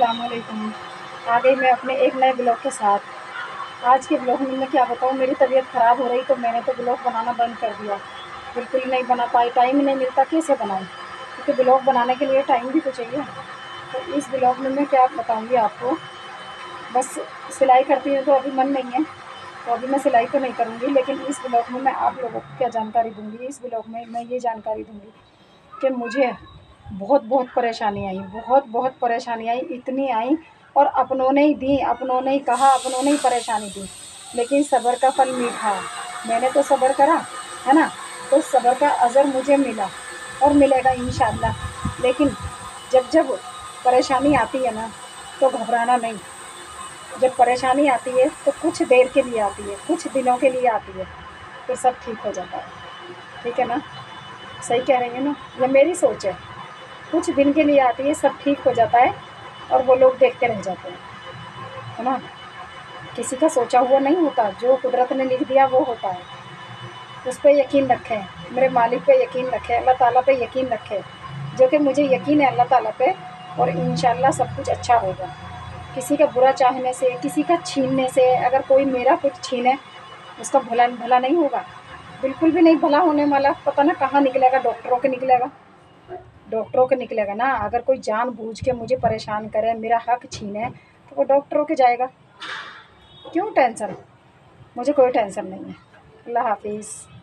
असलकुम आ गई मैं अपने एक नए ब्लॉग के साथ। आज के ब्लॉग में मैं क्या बताऊँ, मेरी तबीयत ख़राब हो रही तो मैंने तो ब्लॉग बनाना बंद कर दिया। बिल्कुल नहीं बना पाई टाइम ही नहीं मिलता, कैसे बनाऊँ? क्योंकि ब्लॉग बनाने के लिए टाइम भी तो चाहिए। तो इस ब्लॉग में मैं क्या बताऊँगी आपको? बस सिलाई करती हूँ तो अभी मन नहीं है। तो अभी मैं सिलाई तो नहीं करूँगी, लेकिन इस ब्लॉग में मैं आप लोगों को क्या जानकारी दूँगी? इस ब्लॉग में मैं ये जानकारी दूँगी कि मुझे बहुत बहुत परेशानी आई, बहुत बहुत परेशानी आई, इतनी आई और अपनों ने ही दी, अपनों ने ही कहा, अपनों ने ही परेशानी दी। लेकिन सब्र का फल मीठा मैंने तो सब्र करा, है ना? तो सब्र का अज़र मुझे मिला और मिलेगा इन लेकिन जब जब परेशानी आती है ना तो घबराना नहीं। जब परेशानी आती है तो कुछ देर के लिए आती है, कुछ दिनों के लिए आती है फिर सब ठीक हो जाता है। ठीक है ना? सही कह रही है ना? ये मेरी सोच है। कुछ दिन के लिए आती है, सब ठीक हो जाता है और वो लोग देखते रह जाते हैं। है ना? किसी का सोचा हुआ नहीं होता, जो कुदरत ने लिख दिया वो होता है। उस पर यकीन रखें, मेरे मालिक पे यकीन रखें, अल्लाह ताला पे यकीन रखें, जो कि मुझे यकीन है अल्लाह ताला पे और इन सब कुछ अच्छा होगा। किसी का बुरा चाहने से, किसी का छीनने से, अगर कोई मेरा कुछ छीने, उसका भला भला नहीं होगा। बिल्कुल भी नहीं भला होने वाला, पता ना कहाँ निकलेगा, डॉक्टरों के निकलेगा। डॉक्टरों के निकलेगा ना, अगर कोई जान बूझ के मुझे परेशान करे, मेरा हक छीने तो वो डॉक्टरों के जाएगा। क्यों टेंशन? मुझे कोई टेंशन नहीं है। अल्लाह हाफिज़।